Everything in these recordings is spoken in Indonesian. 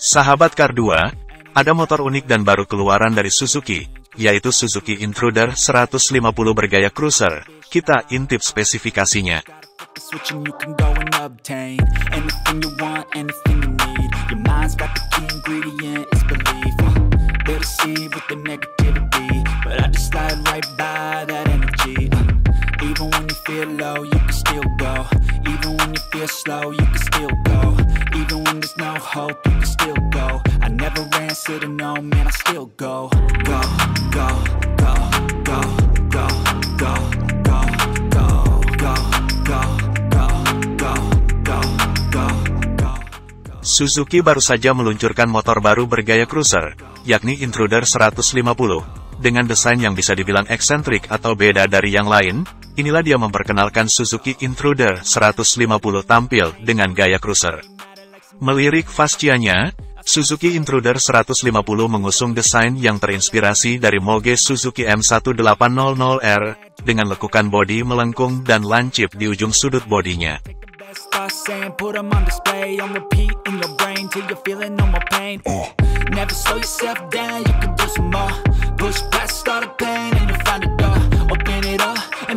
Sahabat Kar 2, ada motor unik dan baru keluaran dari Suzuki, yaitu Suzuki Intruder 150 bergaya cruiser. Kita intip spesifikasinya. Even when you feel low, you can still go. Feel slow, you can still go. Even when there's no hope, you can still go. I never answer to no, man, I still go, go, go, go, go, go, go. Suzuki baru saja meluncurkan motor baru bergaya cruiser, yakni Intruder 150. Dengan desain yang bisa dibilang eksentrik atau beda dari yang lain, inilah dia memperkenalkan Suzuki Intruder 150 tampil dengan gaya cruiser. Melirik fascianya, Suzuki Intruder 150 mengusung desain yang terinspirasi dari moge Suzuki M1800R, dengan lekukan bodi melengkung dan lancip di ujung sudut bodinya. best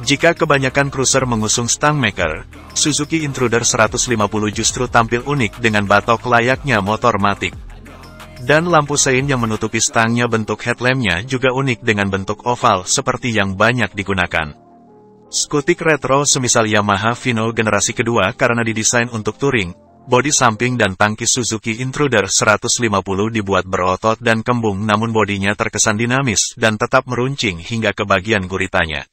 Jika kebanyakan cruiser mengusung stang maker, Suzuki Intruder 150 justru tampil unik dengan batok layaknya motor matic. Dan lampu sein yang menutupi stangnya bentuk headlampnya juga unik dengan bentuk oval seperti yang banyak digunakan. Skutik retro semisal Yamaha Vino generasi kedua karena didesain untuk touring, bodi samping dan tangki Suzuki Intruder 150 dibuat berotot dan kembung namun bodinya terkesan dinamis dan tetap meruncing hingga ke bagian guritanya.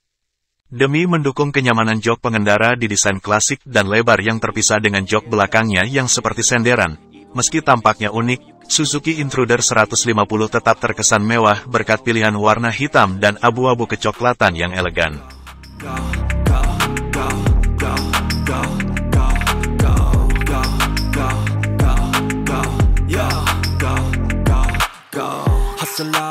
Demi mendukung kenyamanan jok pengendara di desain klasik dan lebar yang terpisah dengan jok belakangnya yang seperti senderan. Meski tampaknya unik, Suzuki Intruder 150 tetap terkesan mewah berkat pilihan warna hitam dan abu-abu kecoklatan yang elegan. Hustle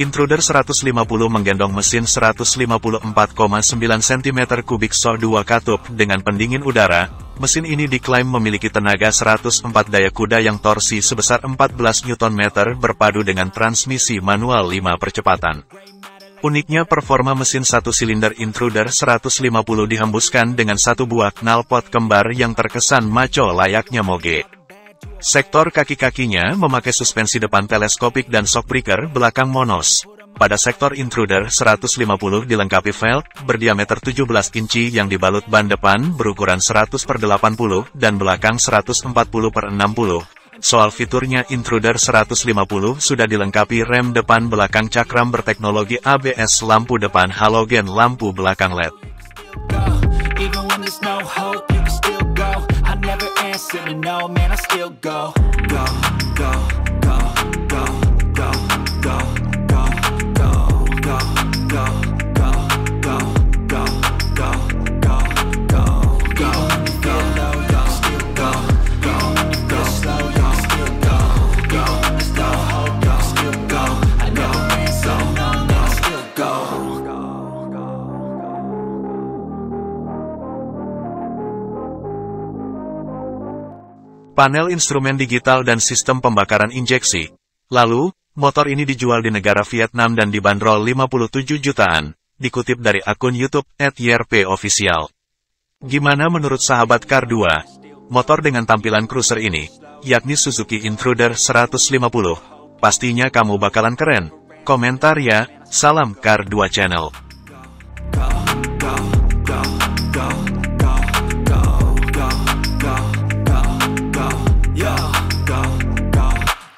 Intruder 150 menggendong mesin 154,9 cm kubik SO 2 katup dengan pendingin udara. Mesin ini diklaim memiliki tenaga 104 daya kuda yang torsi sebesar 14 Nm berpadu dengan transmisi manual 5 percepatan. Uniknya performa mesin satu silinder Intruder 150 dihembuskan dengan satu buah knalpot kembar yang terkesan maco layaknya moge. Sektor kaki-kakinya memakai suspensi depan teleskopik dan shockbreaker belakang monos. Pada sektor Intruder 150 dilengkapi velg berdiameter 17 inci yang dibalut ban depan berukuran 100 per 80 dan belakang 140 per 60. Soal fiturnya Intruder 150 sudah dilengkapi rem depan belakang cakram berteknologi ABS lampu depan halogen lampu belakang LED. and you know, man, I still go, go, go. Panel instrumen digital dan sistem pembakaran injeksi. Lalu, motor ini dijual di negara Vietnam dan dibanderol 57 jutaan, dikutip dari akun YouTube @yrpofficial. Gimana menurut sahabat Car 2? Motor dengan tampilan cruiser ini, yakni Suzuki Intruder 150. Pastinya kamu bakalan keren. Komentar ya, salam Car 2 Channel.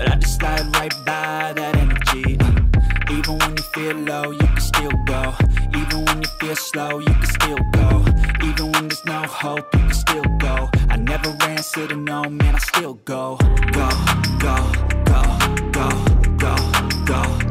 but I just slide right by that energy. Uh, Even when you feel low, you can still go. Even when you feel slow, you can still go. Even when there's no hope, you can still go. I never answer to no, man, I still go Go, go. Go, go, go, go,